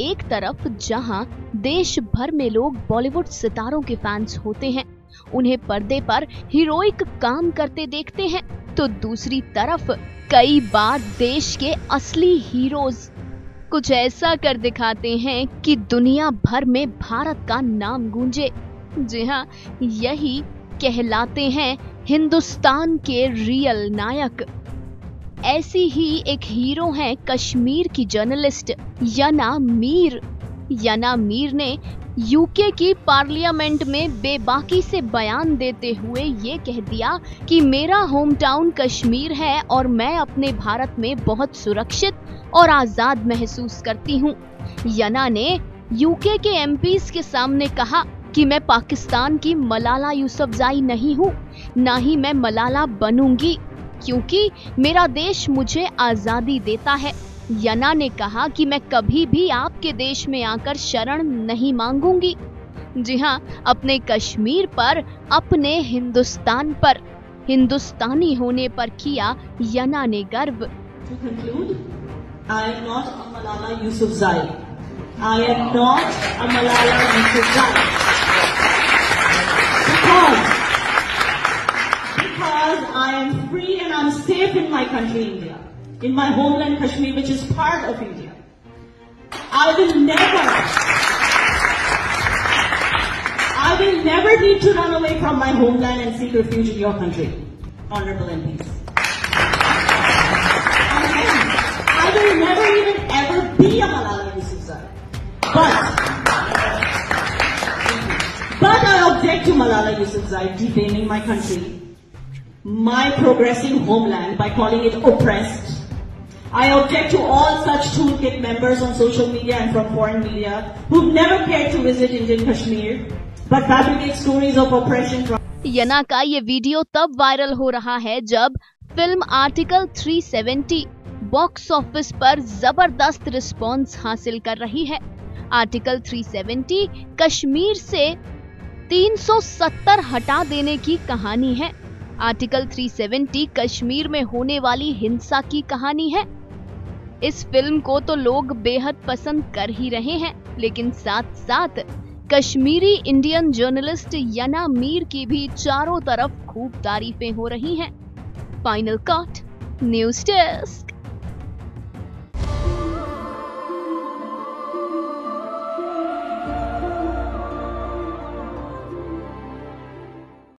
एक तरफ़ जहाँ देश भर में लोग बॉलीवुड सितारों के फैंस होते हैं, उन्हें पर्दे पर हीरोइक काम करते देखते हैं तो दूसरी तरफ़ कई बार देश के असली हीरोज कुछ ऐसा कर दिखाते हैं कि दुनिया भर में भारत का नाम गूंजे। जी हाँ यही कहलाते हैं हिंदुस्तान के रियल नायक। ऐसी ही एक हीरो हैं कश्मीर की जर्नलिस्ट यना मीर। यना मीर ने यूके की पार्लियामेंट में बेबाकी से बयान देते हुए ये कह दिया कि मेरा होम टाउन कश्मीर है और मैं अपने भारत में बहुत सुरक्षित और आज़ाद महसूस करती हूँ। यना ने यूके के एमपीज के सामने कहा कि मैं पाकिस्तान की मलाला यूसुफजाई नहीं हूँ, ना ही मैं मलाला बनूँगी। क्योंकि मेरा देश मुझे आज़ादी देता है। यना ने कहा कि मैं कभी भी आपके देश में आकर शरण नहीं मांगूँगी। जी हाँ अपने कश्मीर पर अपने हिंदुस्तान पर। हिंदुस्तानी होने पर किया यना ने गर्व। I am not a Malala Yousafzai. Because, because I am free safe in my country, India. In my homeland, Kashmir, which is part of India. I will never, I will never need to run away from my homeland and seek refuge in your country, honorable MPs. I will never even ever be a Malala Yousafzai. But, but I object to Malala Yousafzai defaming my country, my progressing homeland by calling it oppressed. I object to all such toolkit members on social media and from foreign media who've never cared to visit Indian Kashmir, but fabricate stories of oppression from यना का ये video तब viral हो रहा है जब film article 370 box office पर ज़बरदस्त response हासिल कर रही है आर्टिकल 370 कश्मीर से 370 हटा देने की कहानी है आर्टिकल 370 कश्मीर में होने वाली हिंसा की कहानी है। इस फ़िल्म को तो लोग बेहद पसंद कर ही रहे हैं, लेकिन साथ साथ कश्मीरी इंडियन जर्नलिस्ट यना मीर की भी चारों तरफ़ खूब तारीफें हो रही हैं। Final cot news desk